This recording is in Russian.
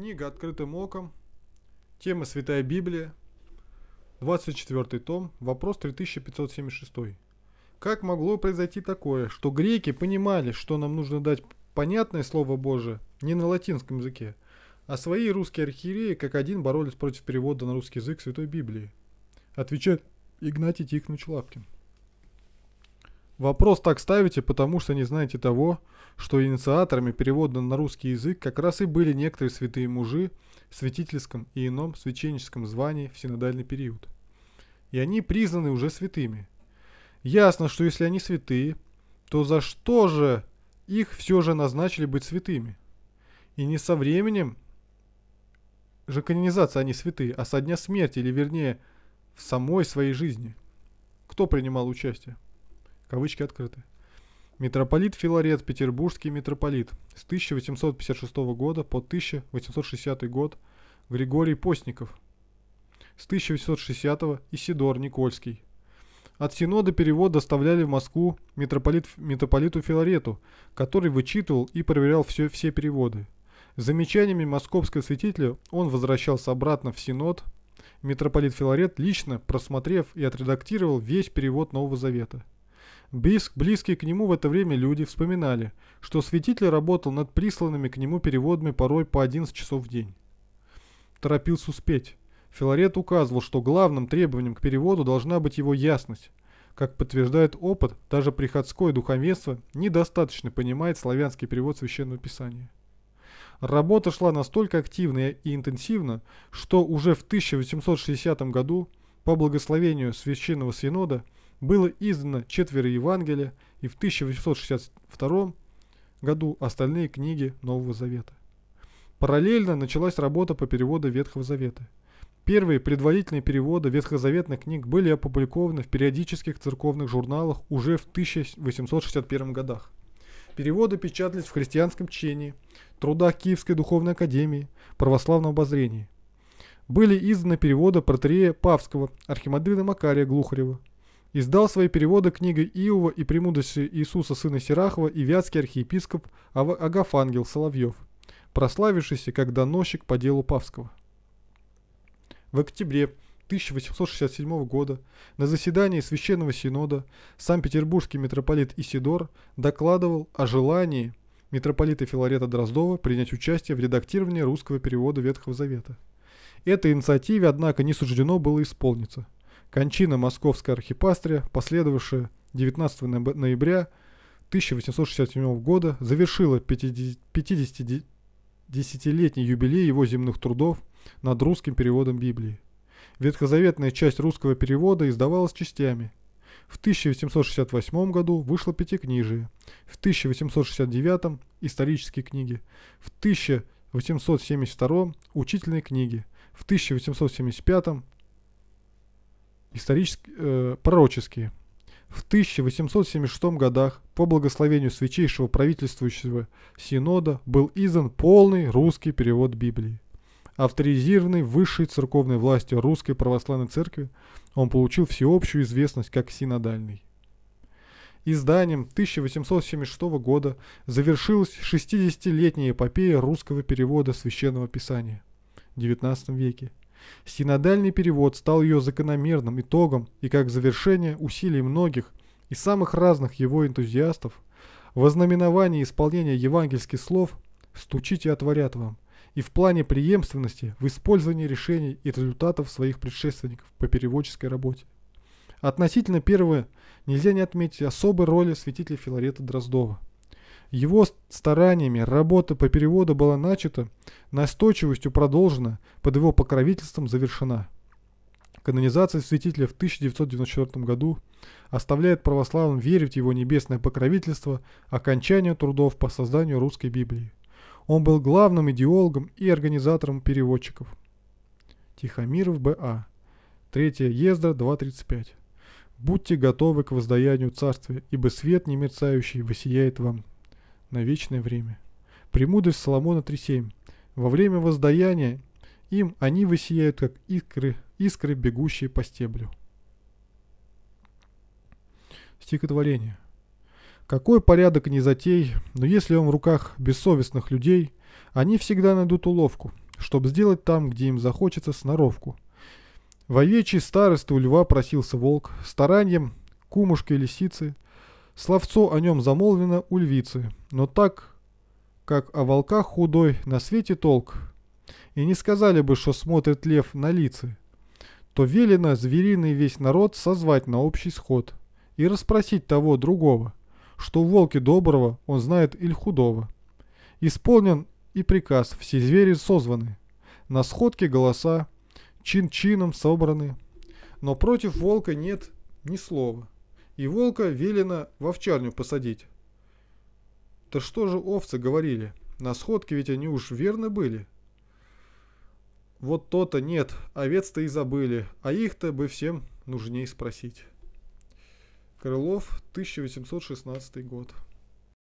Книга «Открытым оком». Тема «Святая Библия». 24 том. Вопрос 3576. Как могло произойти такое, что греки понимали, что нам нужно дать понятное Слово Божие не на латинском языке, а свои русские архиереи как один боролись против перевода на русский язык Святой Библии? Отвечает Игнатий Тихонович Лапкин. Вопрос так ставите, потому что не знаете того, что инициаторами перевода на русский язык как раз и были некоторые святые мужи в святительском и ином священническом звании в синодальный период. И они признаны уже святыми. Ясно, что если они святые, то за что же их все же назначили быть святыми? И не со временем же канонизации они святые, а со дня смерти, или вернее, в самой своей жизни. Кто принимал участие? Кавычки открыты. Митрополит Филарет, петербургский митрополит, с 1856 года по 1860 год Григорий Постников, с 1860 Исидор Никольский. От Синода перевод доставляли в Москву митрополит, митрополиту Филарету, который вычитывал и проверял все, все переводы. С замечаниями московского святителя он возвращался обратно в Синод. Митрополит Филарет лично просмотрев и отредактировал весь перевод Нового Завета – Близ, близкие к нему в это время люди вспоминали, что святитель работал над присланными к нему переводами порой по 11 часов в день. Торопился успеть. Филарет указывал, что главным требованием к переводу должна быть его ясность. Как подтверждает опыт, даже приходское духовенство недостаточно понимает славянский перевод Священного Писания. Работа шла настолько активно и интенсивно, что уже в 1860 году по благословению Священного Синода – было издано четверо Евангелия и в 1862 году остальные книги Нового Завета. Параллельно началась работа по переводу Ветхого Завета. Первые предварительные переводы ветхозаветных книг были опубликованы в периодических церковных журналах уже в 1861 годах. Переводы печатались в христианском чтении, трудах Киевской духовной академии, православном обозрении. Были изданы переводы протерея Павского, архимандрита Макария Глухарева, Издал свои переводы книгой Иова и премудрости Иисуса сына Сирахова и вятский архиепископ Агафангел Соловьев, прославившийся как доносчик по делу Павского. В октябре 1867 года на заседании Священного Синода Санкт-Петербургский митрополит Исидор докладывал о желании митрополита Филарета Дроздова принять участие в редактировании русского перевода Ветхого Завета. Этой инициативе, однако, не суждено было исполниться – Кончина московского архипастрия, последовавшая 19 ноября 1867 года, завершила 50-десятилетний юбилей его земных трудов над русским переводом Библии. Ветхозаветная часть русского перевода издавалась частями. В 1868 году вышло пятикнижие, в 1869 исторические книги, в 1872 учительные книги, в 1875 исторические, э, пророческие. В 1876 годах по благословению святейшего правительствующего синода был издан полный русский перевод Библии. Авторизированный высшей церковной властью Русской Православной Церкви, он получил всеобщую известность как синодальный. Изданием 1876 года завершилась 60-летняя эпопея русского перевода Священного Писания в XIX веке – Синодальный перевод стал ее закономерным итогом и как завершение усилий многих и самых разных его энтузиастов во знаменовании исполнения евангельских слов «стучите отворят вам» и в плане преемственности в использовании решений и результатов своих предшественников по переводческой работе. Относительно первого нельзя не отметить особой роли святителя Филарета Дроздова – его стараниями работа по переводу была начата, настойчивостью продолжена, под его покровительством завершена. Канонизация святителя в 1994 году оставляет православным верить в его небесное покровительство окончанию трудов по созданию русской Библии. Он был главным идеологом и организатором переводчиков. Тихомиров Б.А. 3 Езда 2.35. Будьте готовы к воздаянию царствия, ибо свет немерцающий высияет вам на вечное время. Премудрость Соломона 3.7. Во время воздаяния им они высияют, как искры, искры, бегущие по стеблю. Стихотворение. Какой порядок не затей, но если он в руках бессовестных людей, они всегда найдут уловку. чтобы сделать там, где им захочется, сноровку. В овечьей старости у льва просился волк, старанием кумушкой лисицы, словцо о нем замолвено у львицы, но так, как о волках худой, на свете толк. И не сказали бы, что смотрит лев на лицы, то велено звериный весь народ созвать на общий сход и расспросить того другого, что в волке доброго он знает иль худого. Исполнен и приказ, все звери созваны. На сходке голоса, чин-чином собраны. Но против волка нет ни слова. И волка велено в овчарню посадить. Да что же овцы говорили? На сходке ведь они уж верны были. Вот то-то нет, овец-то и забыли, а их-то бы всем нужней спросить. Крылов, 1816 год.